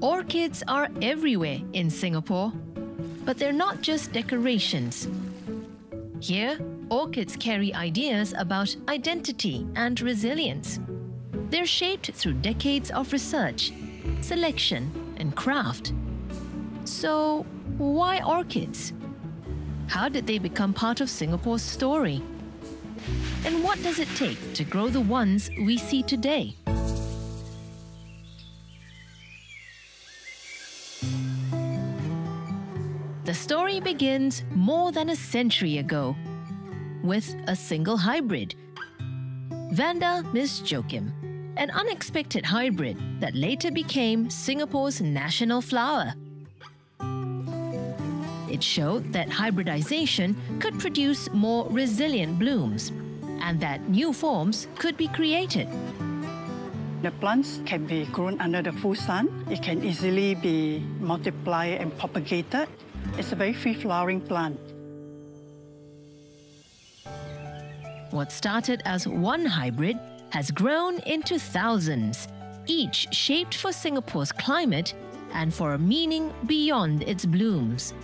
Orchids are everywhere in Singapore, but they're not just decorations. Here, orchids carry ideas about identity and resilience. They're shaped through decades of research, selection, and craft. So, why orchids? How did they become part of Singapore's story? And what does it take to grow the ones we see today? Story begins more than a century ago with a single hybrid, Vanda Miss Joaquim, an unexpected hybrid that later became Singapore's national flower. It showed that hybridization could produce more resilient blooms and that new forms could be created. The plants can be grown under the full sun. It can easily be multiplied and propagated. It's a very free-flowering plant. What started as one hybrid has grown into thousands, each shaped for Singapore's climate and for a meaning beyond its blooms.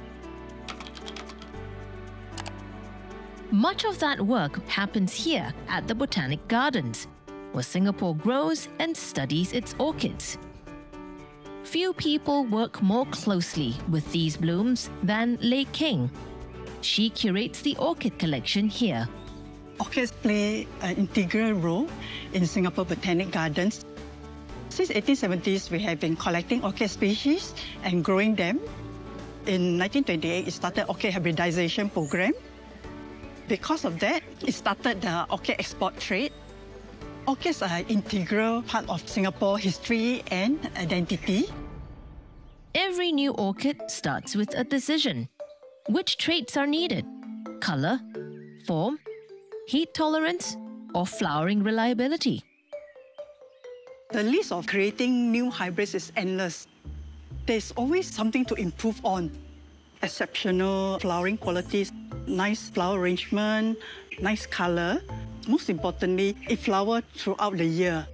Much of that work happens here at the Botanic Gardens, where Singapore grows and studies its orchids. Few people work more closely with these blooms than Lei King. She curates the orchid collection here. Orchids play an integral role in Singapore Botanic Gardens. Since 1870s, we have been collecting orchid species and growing them. In 1928, it started orchid hybridization program. Because of that, it started the orchid export trade. Orchids are an integral part of Singapore history and identity. Every new orchid starts with a decision. Which traits are needed? Color, form, heat tolerance, or flowering reliability? The list of creating new hybrids is endless. There's always something to improve on. Exceptional flowering qualities, nice flower arrangement, nice color. Most importantly, it flowers throughout the year.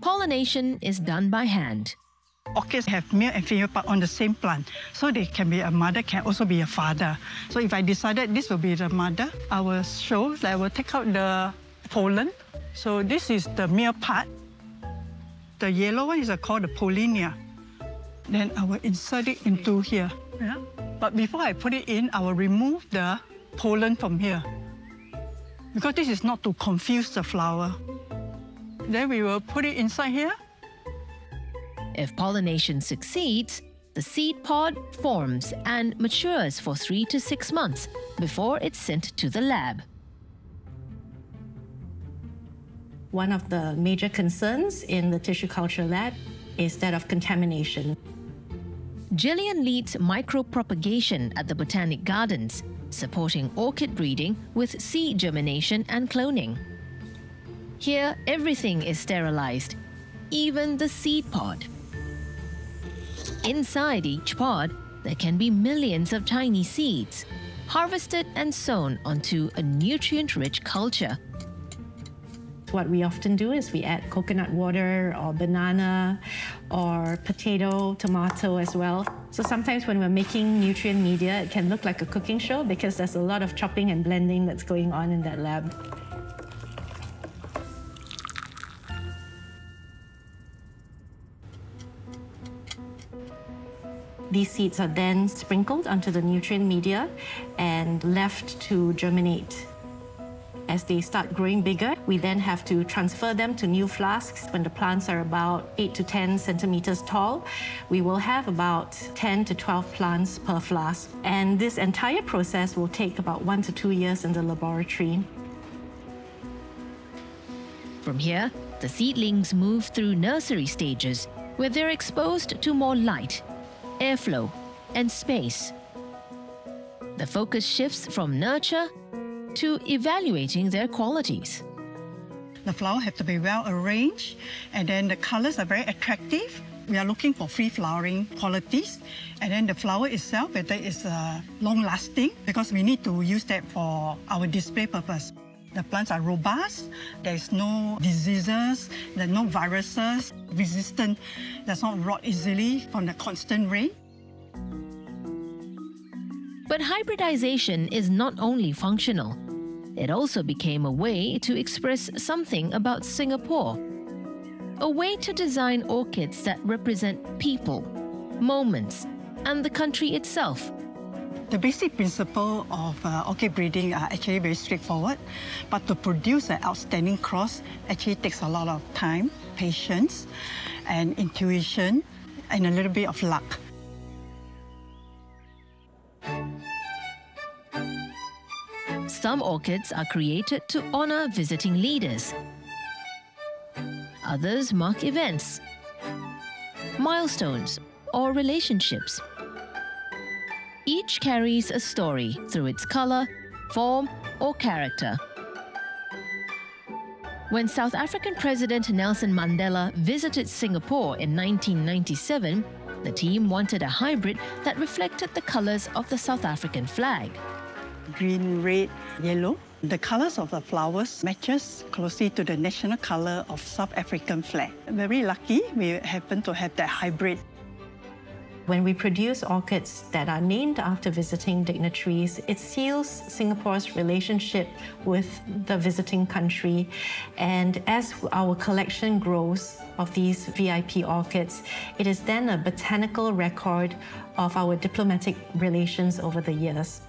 Pollination is done by hand. Orchids have male and female part on the same plant. So they can be a mother, can also be a father. So if I decided this will be the mother, I will show, that I will take out the pollen. So this is the male part. The yellow one is called the pollinia. Then I will insert it into here. Yeah? But before I put it in, I will remove the pollen from here. Because this is not to confuse the flower. Then we will put it inside here. If pollination succeeds, the seed pod forms and matures for three to six months before it's sent to the lab. One of the major concerns in the tissue culture lab is that of contamination. Gillian leads micropropagation at the Botanic Gardens, supporting orchid breeding with seed germination and cloning. Here, everything is sterilized, even the seed pod. Inside each pod, there can be millions of tiny seeds, harvested and sown onto a nutrient-rich culture. What we often do is we add coconut water or banana or potato, tomato as well. So sometimes when we're making nutrient media, it can look like a cooking show because there's a lot of chopping and blending that's going on in that lab. These seeds are then sprinkled onto the nutrient media and left to germinate. As they start growing bigger, we then have to transfer them to new flasks. When the plants are about 8 to 10 centimeters tall, we will have about 10 to 12 plants per flask. And this entire process will take about one to two years in the laboratory. From here, the seedlings move through nursery stages where they're exposed to more light, airflow, and space. The focus shifts from nurture to evaluating their qualities. The flower have to be well arranged, and then the colors are very attractive. We are looking for free flowering qualities, and then the flower itself, whether it's uh, long lasting, because we need to use that for our display purpose. The plants are robust, there's no diseases, there's no viruses, resistant, does not rot easily from the constant rain. But hybridization is not only functional, it also became a way to express something about Singapore. A way to design orchids that represent people, moments, and the country itself. The basic principle of uh, orchid breeding are actually very straightforward, but to produce an outstanding cross actually takes a lot of time, patience, and intuition, and a little bit of luck. Some orchids are created to honor visiting leaders. Others mark events, milestones, or relationships. Each carries a story through its color, form, or character. When South African President Nelson Mandela visited Singapore in 1997, the team wanted a hybrid that reflected the colors of the South African flag green, red, yellow. The colors of the flowers matches closely to the national color of South African flag. Very lucky we happen to have that hybrid. When we produce orchids that are named after visiting dignitaries, it seals Singapore's relationship with the visiting country. And as our collection grows of these VIP orchids, it is then a botanical record of our diplomatic relations over the years.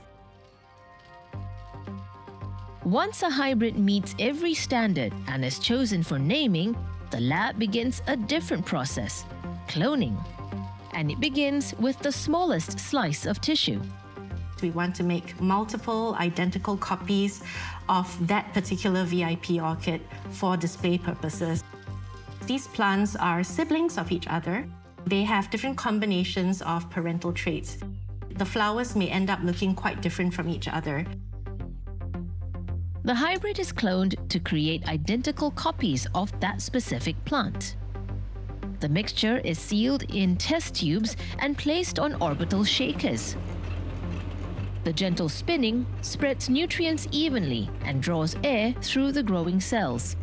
Once a hybrid meets every standard and is chosen for naming, the lab begins a different process cloning. And it begins with the smallest slice of tissue. We want to make multiple identical copies of that particular VIP orchid for display purposes. These plants are siblings of each other. They have different combinations of parental traits. The flowers may end up looking quite different from each other. The hybrid is cloned to create identical copies of that specific plant. The mixture is sealed in test tubes and placed on orbital shakers. The gentle spinning spreads nutrients evenly and draws air through the growing cells.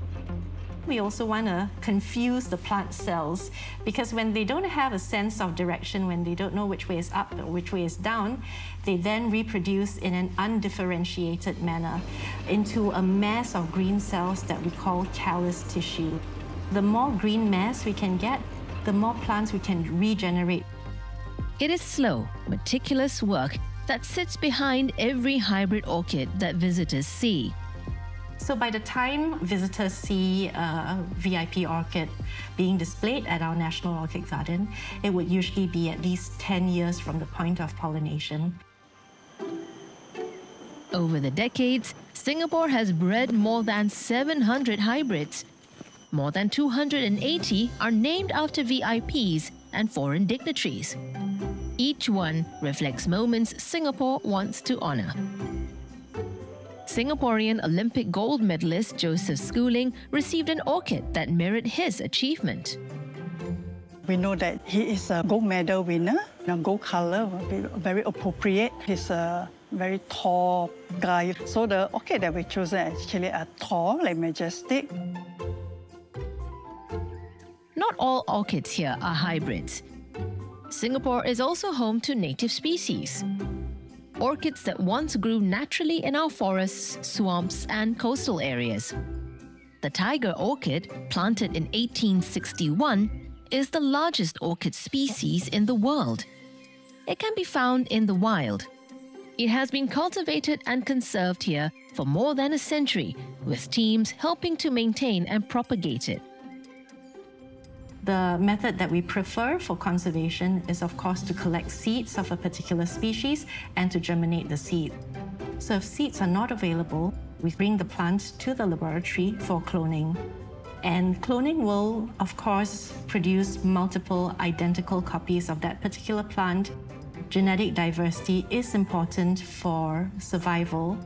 We also want to confuse the plant cells because when they don't have a sense of direction, when they don't know which way is up or which way is down, they then reproduce in an undifferentiated manner into a mass of green cells that we call callus tissue. The more green mass we can get, the more plants we can regenerate. It is slow, meticulous work that sits behind every hybrid orchid that visitors see. So by the time visitors see a VIP orchid being displayed at our National Orchid Garden, it would usually be at least 10 years from the point of pollination. Over the decades, Singapore has bred more than 700 hybrids. More than 280 are named after VIPs and foreign dignitaries. Each one reflects moments Singapore wants to honor. Singaporean Olympic gold medalist Joseph Schooling received an orchid that mirrored his achievement. We know that he is a gold medal winner. The gold color will be very appropriate. He's a very tall guy. So the orchid that we chosen actually are tall, like majestic. Not all orchids here are hybrids. Singapore is also home to native species orchids that once grew naturally in our forests, swamps, and coastal areas. The tiger orchid, planted in 1861, is the largest orchid species in the world. It can be found in the wild. It has been cultivated and conserved here for more than a century, with teams helping to maintain and propagate it. The method that we prefer for conservation is, of course, to collect seeds of a particular species and to germinate the seed. So if seeds are not available, we bring the plant to the laboratory for cloning. And cloning will, of course, produce multiple identical copies of that particular plant. Genetic diversity is important for survival,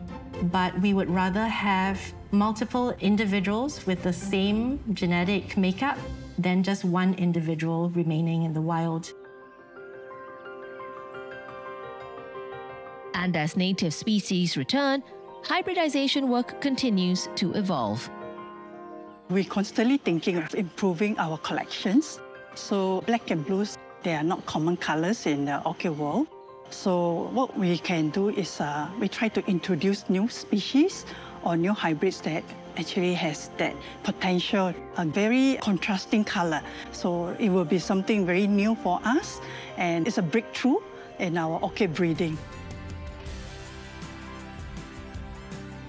but we would rather have multiple individuals with the same genetic makeup than just one individual remaining in the wild. And as native species return, hybridization work continues to evolve. We're constantly thinking of improving our collections. So black and blues, they are not common colors in the orchid world. So what we can do is uh, we try to introduce new species or new hybrids that actually has that potential, a very contrasting color. So it will be something very new for us and it's a breakthrough in our orchid breeding.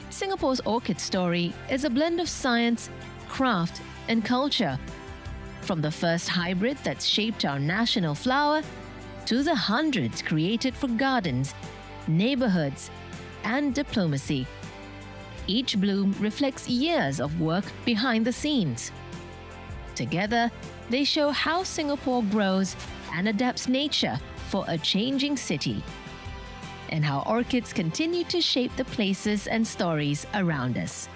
Singapore's orchid story is a blend of science, craft, and culture. From the first hybrid that shaped our national flower to the hundreds created for gardens, neighborhoods, and diplomacy. Each bloom reflects years of work behind the scenes. Together, they show how Singapore grows and adapts nature for a changing city, and how orchids continue to shape the places and stories around us.